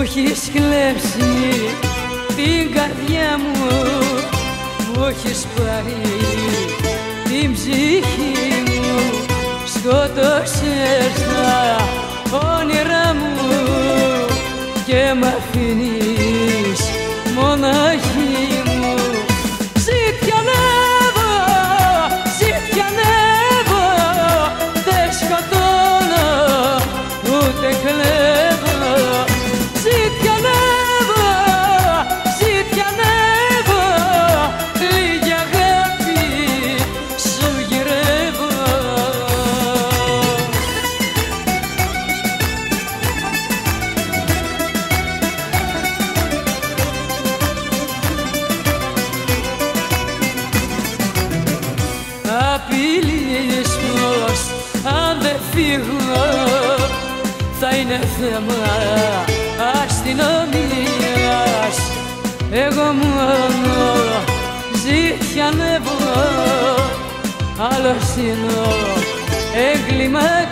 έχεις κλέψει την καρδιά μου Μου έχεις πάρει την ψυχή μου. Σκότωσες τα όνειρά μου και μ' αφήνεις μοναχή μου. Ζητιανεύω, ζητιανεύω δεν σκοτώνω ούτε κλέβω αν δεν φύγω θα είναι θέμα αστυνομίας. Εγώ μόνο ζητιανεύω άλλος είναι έγκλημα κλίας